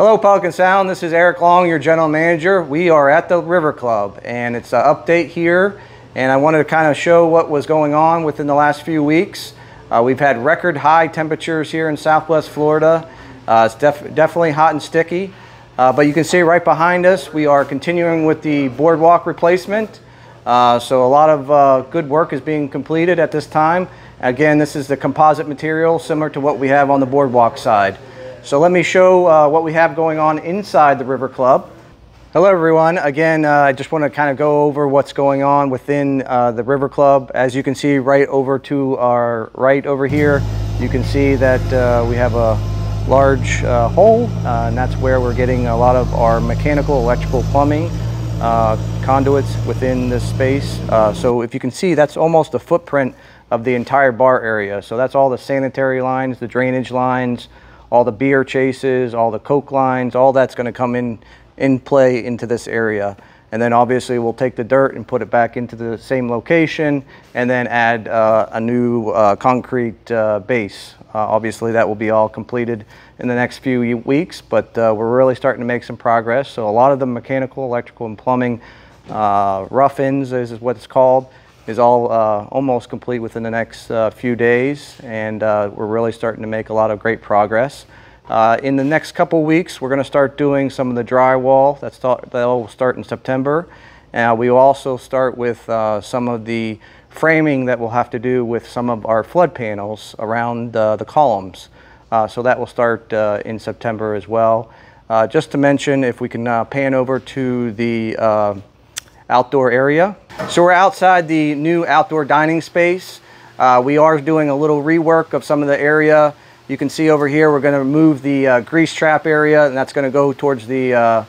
Hello Pelican Sound, this is Eric Long, your general manager. We are at the River Club and it's an update here and I wanted to kind of show what was going on within the last few weeks. Uh, we've had record high temperatures here in southwest Florida. Uh, it's def definitely hot and sticky, uh, but you can see right behind us we are continuing with the boardwalk replacement. Uh, so a lot of uh, good work is being completed at this time. Again, this is the composite material similar to what we have on the boardwalk side. So let me show uh, what we have going on inside the River Club. Hello everyone. Again, uh, I just want to kind of go over what's going on within uh, the River Club. As you can see right over to our right over here, you can see that uh, we have a large uh, hole uh, and that's where we're getting a lot of our mechanical, electrical, plumbing conduits within this space. so if you can see, that's almost the footprint of the entire bar area. So that's all the sanitary lines, the drainage lines, all the beer chases, all the Coke lines, all that's going to come in, in play into this area. And then obviously we'll take the dirt and put it back into the same location and then add uh, a new uh, concrete uh, base. Uh, obviously that will be all completed in the next few weeks, but uh, we're really starting to make some progress. So a lot of the mechanical, electrical, and plumbing uh, rough-ins is what it's called is all uh, almost complete within the next uh, few days and uh, we're really starting to make a lot of great progress. Uh, in the next couple weeks we're going to start doing some of the drywall that's that'll start in September and we will also start with uh, some of the framing that we'll have to do with some of our flood panels around uh, the columns. so that will start in September as well. just to mention if we can pan over to the outdoor area. So we're outside the new outdoor dining space. Uh, we are doing a little rework of some of the area. You can see over here we're going to move the uh, grease trap area and that's going to go towards the uh,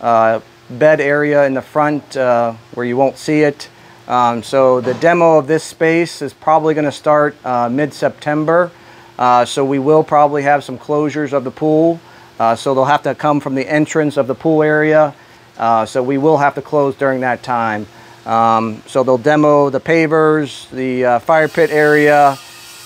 uh, bed area in the front uh, where you won't see it. Um, so the demo of this space is probably going to start uh, mid-September. so we will probably have some closures of the pool. so they'll have to come from the entrance of the pool area so we will have to close during that time. Um, so they'll demo the pavers, the uh, fire pit area,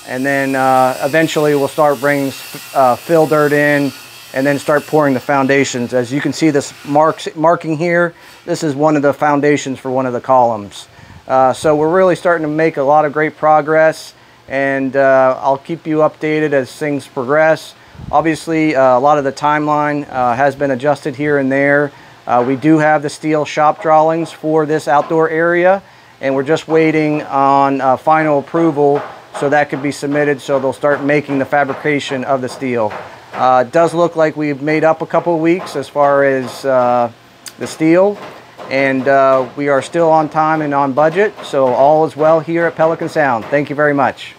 and then uh, eventually we'll start bringing uh, fill dirt in and then start pouring the foundations. As you can see this marks, marking here, this is one of the foundations for one of the columns. Uh, so we're really starting to make a lot of great progress and uh, I'll keep you updated as things progress. Obviously, a lot of the timeline has been adjusted here and there. Uh, we do have the steel shop drawings for this outdoor area and we're just waiting on uh, final approval so that could be submitted so they'll start making the fabrication of the steel. Uh, it does look like we've made up a couple weeks as far as uh, the steel and uh, we are still on time and on budget so all is well here at Pelican Sound. Thank you very much.